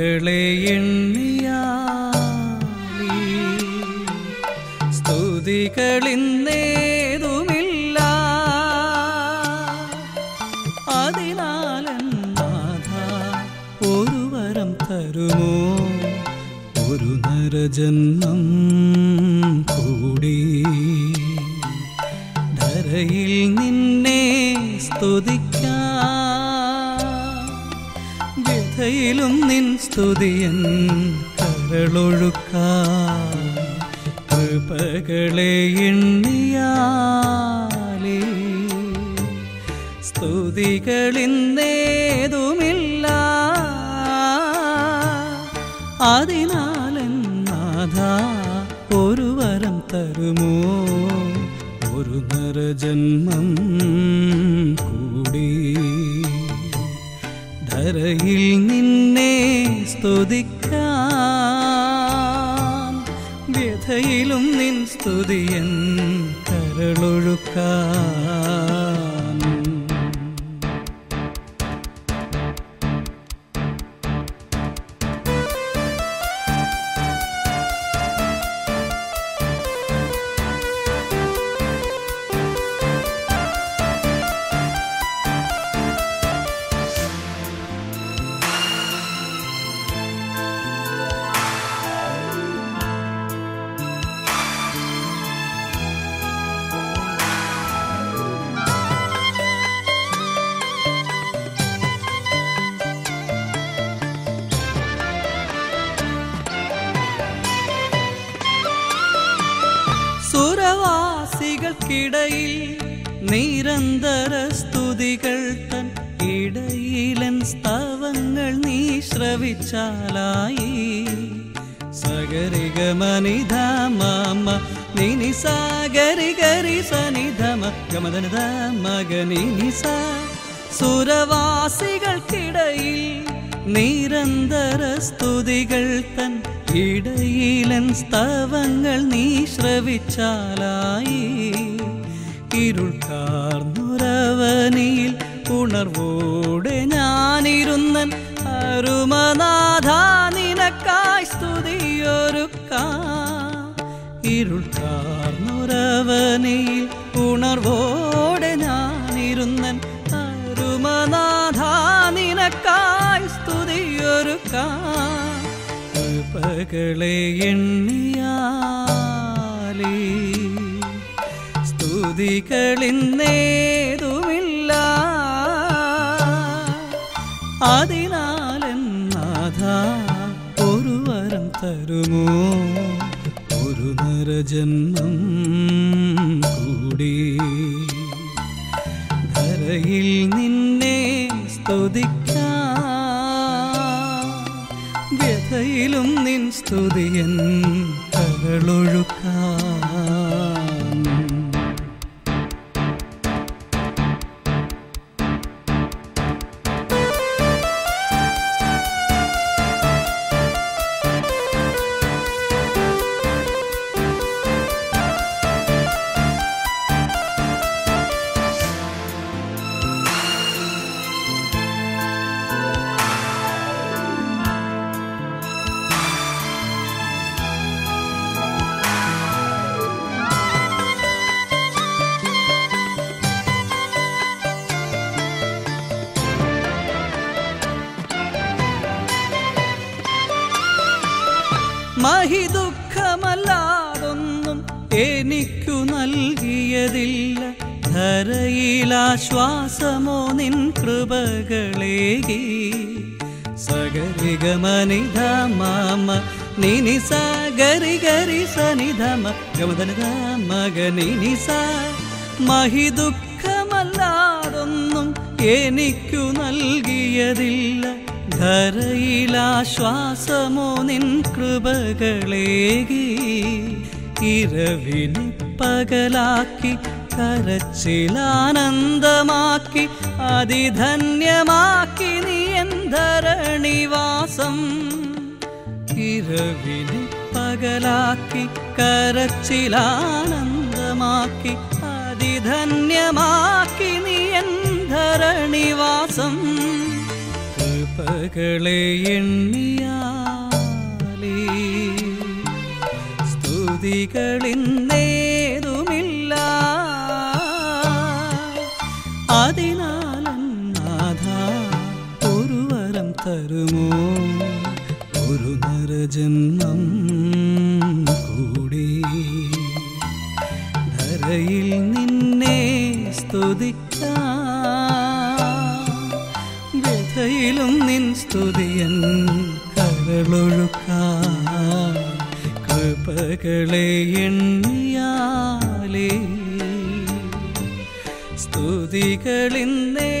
കൃപകളെ എണ്ണിയാലി സ്തുതികളിന്നേതുമില്ല അതിനാലെന്നാഥ ഒരു വരം തരുമോ? ഒരു നരജന്മം കൂടി. ധരയിൽ നിന്നെ സ്തുതിക്കാം സ്തുതിയൻ കരളൊഴുക്കാം കൃപകളെ എണ്ണിയാലേ. സ്തുതികളിന്നേതുമില്ല അതിനാലെന്നാഥ ഒരു വരം തരുമോ? ഒരു നരജന്മം സ്തുതിക്കാൻ വ്യഥയിലും നിൻ സ്തുതിയൻ കരളൊഴുക്കാൻ സുരവാസികൾക്കിടയിൽ നിരന്തര സ്തുതികൾ തൻ ഇടയിലൻ സ്തവങ്ങൾ നീ ശ്രവിച്ചാലായി. സഗരിക മനിധ മാമ നിനി സാഗരി ഗരി സനിധമ ഗമദനത മകനിസ സുരവാസികൾക്കിടയിൽ നിരന്തര സ്തുതികൾ തൻ ഇടയിലൻ സ്തവങ്ങൾ നീ ശ്രവിച്ചാലായി. ഇരുൾ കാർന്നുരവനിയിൽ ഉണർവോടെ ഞാനിരുന്നൻ. അരുമനാഥ നിനക്കായി സ്തുതിയൊരുക്കാ. ഇരുൾ കാർന്നുരവനിയിൽ ഉണർവോടെ ഞാനിരുന്നൻ. അരുമനാഥ നിനക്കായി സ്തുതിയൊരുക്കാം. കൃപകളെ എണ്ണിയാലേ. സ്തുതികളിന്നേതുമില്ല. അതിനാലെന്നാഥ ഒരു വരം തരുമോ? ഒരു നരജന്മം കൂടി. ധരയിൽ നിന്നെ സ്തുതിക്കാം. വ്യഥയിലും നിൻ സ്തുതിയൻ മഹിദുഃഖമല്ലാതൊന്നും എനിക്കു നൽകിയതില്ല. ധരയിലാശ്വാസമോ നിൻ കൃപകളേകി. സഗരിഗമനിധ മാമ നിനി സഗരി ഗരി സനിധമ ഗമദനത മകനിനി സ മഹിദുഃഖമല്ലാതൊന്നും എനിക്കു നൽകിയതില്ല. ധരയിലാശ്വാസമോ നിൻ കൃപകളേകി ഇരവിനെ പകലാക്കി കരച്ചിലാനന്ദമാക്കി അതിധന്യമാക്കി നീ എന്തരണിവാസം ഇരവിനെ പകലാക്കി കരച്ചിലാനന്ദമാക്കി അതിധന്യമാക്കി നീ ധരണിവാസം. കൃപകളെ എണ്ണിയാലേ. സ്തുതികളിന്നേതുമില്ല അതിനാലന്നാഥ ഒരു വരം തരുമോ? ഒരു നരജന്മം കൂടി ധരയിൽ നിന്നെ സ്തുതിക്കാം. വ്യഥയിലും നിൻ സ്തുതിയൻ കരളൊഴുക്കാൻ കൃപകളെ എണ്ണിയാലേ. സ്തുതികളിന്നേ